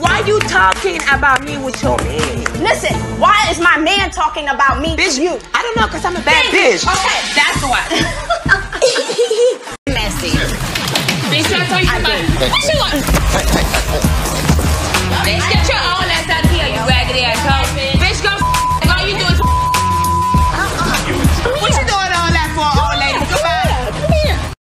Why you talking about me with your man? Listen, why is my man talking about me Bitch, you? I don't know, cause I'm a bad bitch. Okay, that's why. Messy. Bitch, I told you about.